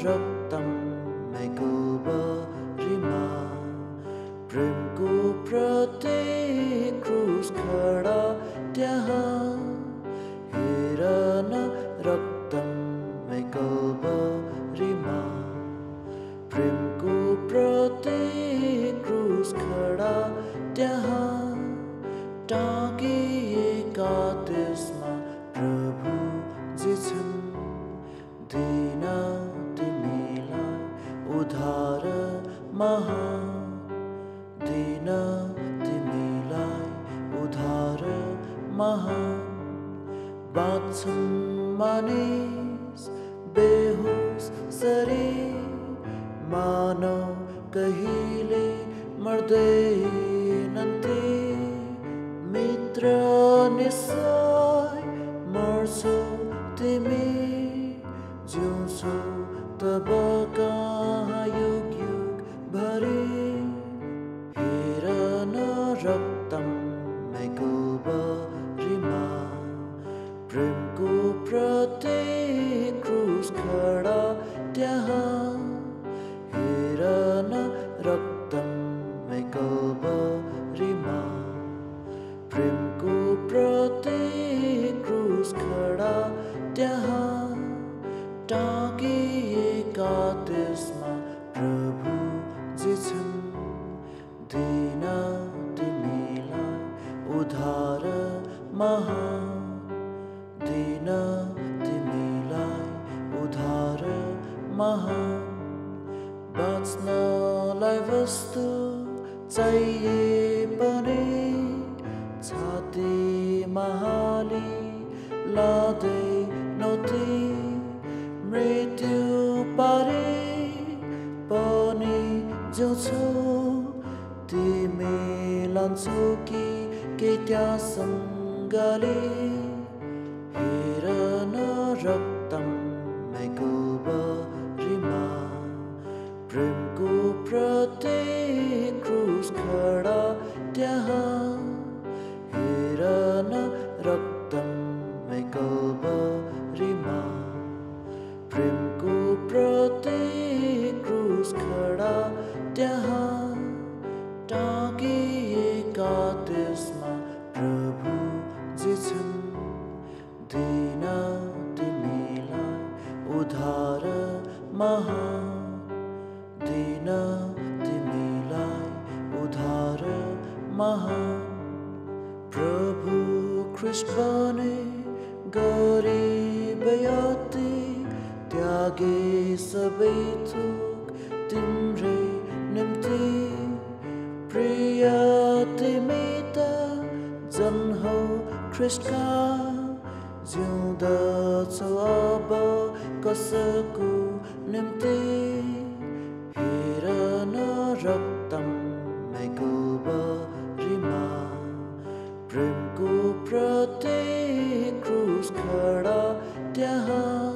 रक्तम मैको रिमा प्रेमको प्रत्येक क्रुस खडा त्यहाँ हेर न रक्तम मैको बरीमा प्रेमको प्रत्येक क्रुस खडा त्यहाँ टाँगिएका त्यसमा प्रभु जे छन्। दिन महा दिन तिमीलाई उधार महा बाँच्छन् मानिस बेहोस सरी मानव कहिले मर्दैनन् ती मित्र तब का युग युग भरे? हिरण रक्तम मेघोबरिमा प्रेम प्रत्येक क्रूस खड़ा त्यहाँ। हिरण टाँकिएका त्यसमा प्रभु जे छन् दिन तिमीलाई उधार महा। दिन तिमीलाई उधार महा। बाँच्नलाई वस्तु चाहिए पनि छातीमा हाली लाँदै नौती। मृत्यु पारे पनि जिउँछौ तिमी लान्छौ कि के त्यहाँ सङ्गाले हेर न रक्तम महा दिन तिमीलाई उधार महा। प्रभु बने गरिब याति त्यागे सबै थोक तिम्रै निम्ति। प्रिय तिमी त जन हौ ख्रिस्टका जिउँदछौ अब कसको niềm tin khi ra nó rập tâm mày cầu rima prem ku prati krus khada tyaha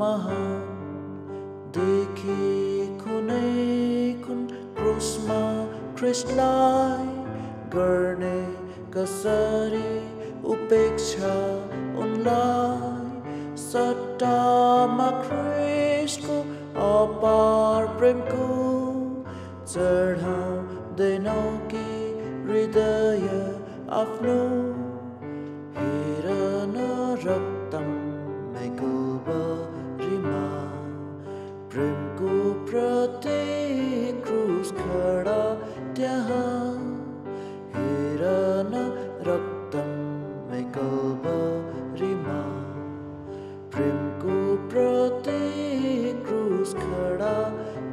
महा देखे कुनै कुन क्रुसमा ख्रिस्टलाई गर्ने कसरी उपेक्षा उनलाई सट्टामा ख्रिस्टको अपार प्रेमको चढाउँदैनौ कि हृदय आफ्नो हेर न रक्तम